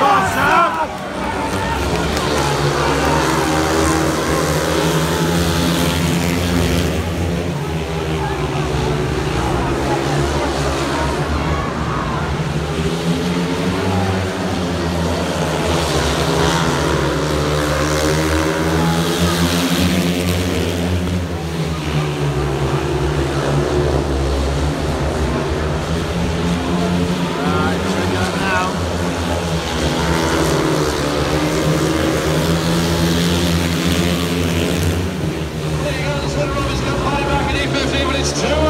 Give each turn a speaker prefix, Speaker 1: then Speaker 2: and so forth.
Speaker 1: Nós Thomas got by back at 8.15, but it's too